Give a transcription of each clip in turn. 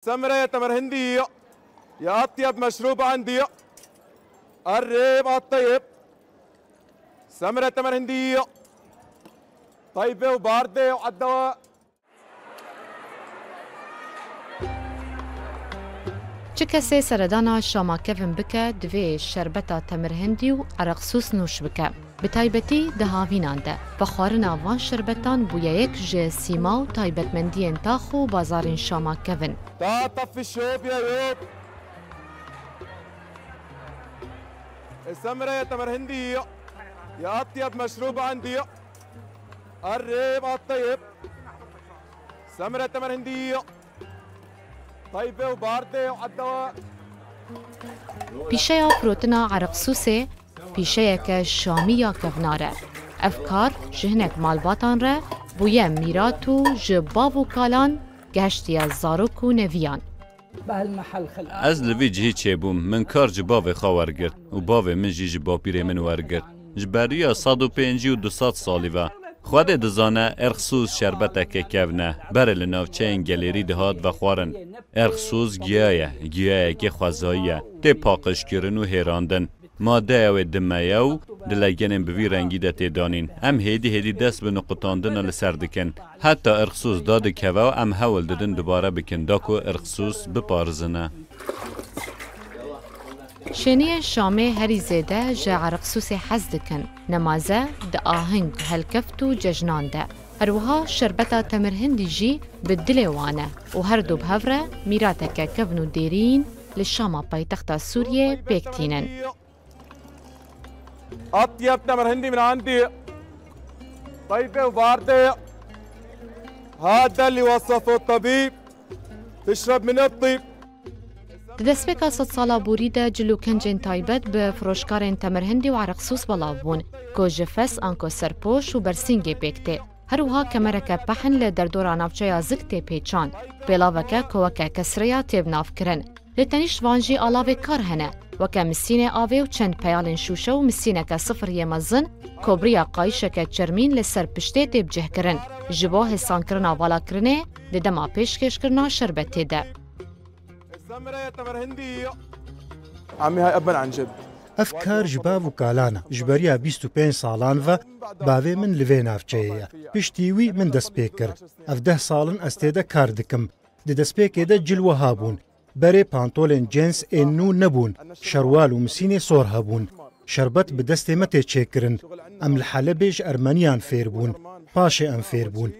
سمرة يا تمر هندي. يا أطيب مشروب عندي. قرب الطيب سمرة تمر هندي. طيبة وباردة وعالدواء چه کسی سردانا شاما کفن بکه دوی شربتا تمر هندی و عرقسوس نوش بکه به تایبتی ده هاوینان ده و خوارن آوان شربتان بویا یک جه سیما و تایبتمندی انتاخ و الشوب يا يوب السمرة تمر هندي يا أطيب مشروب عندي قرب الطيب سمرة تمر هندي پیشەیە پرۆتنا عرق سووسێ پیشەیەکە شامی یا کەڤنارە. Ev kar ji hinek malbatan re bûye mîrat û ji bav û kalan gehştiya zarok û neviyan. Ez li vî cihî çêbûm min kar ji bavê xwe wergirt û bavê min jî ji bapîrê min wergirt. Ji beriya sad û pêncî û du sad salî ve خواده دزانه ارخصوز شربتک کونه بر لناوچه گلیری دهاد و خوارن ارخصوز گیایه گیایه که خوزاییه ده پاقش کرن و هیراندن ماده او دمه او دلگن بوی رنگی ده تیدانین ام هیدی هیدی دست به نقطاندن لسر دکن حتی ارخصوز داد کوا ام هول ددن دوباره بکن داکو ارخصوز بپارزنه شنیه شامه هری زیده جه عرقسوس حز دکن نمازه ده آهنگ هلکفت و ججنان ده هروها شربتا تمر هندی جی بدل وانه. و هر دو بهوره میراتک کفن و دیرین لشاما پایتخت سوریه پیکتینن. أطيب تمر هندي من طيبة وباردة هذا اللي وصفه الطبيب تشرب من الطيب د دەستپێکا سەد ساڵا بووریدا جلو کەنجێن تایبەت بە فرۆشکارên تەمرهندی و عرەقسوس بەڵاو بوون. کۆژە فەس ئەنکۆ سەرپۆش و بەرسینگێ پێکتێ. هەروها کەمەرەکە پەحن لە دەردۆرا ناوچەیە زک تێ پێچان. پێڵاوەکە کۆوەکە کەسرەیە تێبنافکردن لە تەنیشتوانژی ئالاوێ کار هەنە. وەکە مسینێ ئاوێ و چەند پەیاڵێن شوشە و مسینەکە سفر یێمەزن کۆبریە قایشەکە چەرمین لەسەر پشتێ تێبجهکردن. ji bo hêsankirina valakirinê li dema pêşkêşkirina şerbetê de. عمي هاي أبا عن جد ئەف کار ji باv و کالانە. ژبەریا 25 ساڵان ڤە باوێ من لێ ناوچەیە پشتی وی من دەست پێ کرد. ئەف ده ساڵن ئەستێدە کار دکم. دەدەستپێکێدە جلوەها بوون. بەرێ پانتۆلێن جنس ئێن و نەبوون. شەروال و مسینێ سۆر هەبوون. شربەت بە دەستێ مەتێ چێکردن ئەم لە حەلە بێژ ئەرمەنیان فێر بوون. پاشێ ئەم فێر بوون.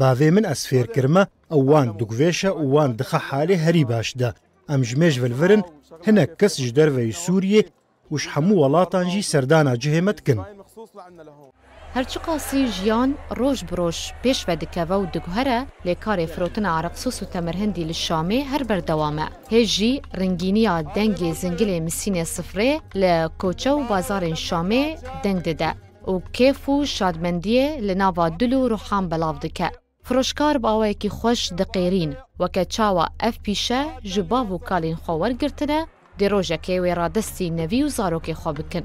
باوێ من ئەسفێرکردمە ئەو وان دوگوێشە و وان دخە حالێ هەری باشدا derveyê Sûriyê û ji hemû welatan jî serdana cihê me dikin هاي مخصوص لعنا لهون هەرچی قاسی ژیان ڕۆژ بڕۆژ پێشوە دکەوە و دگوهرە لێ کارێ فرۆتنە عرەقسوس و تەمرهندی لە شامێ هەر بەردەوامە هێژی ڕنگینیە دەنگێ زنگلێ مسینێ سفرێ لە کۆچە و بازارên شامێ دەنگ دەدە و کێف و شادمەندیە لە ناوا دل و ڕوحان بەلاو دکە فرۆشکار باوەیەکی خۆش دقێرین وەکە چاوە ئەف پیشە ji باv و kalên xwe wergirtine dê rojekê wê radestî nevî û zarokê xwe bikin.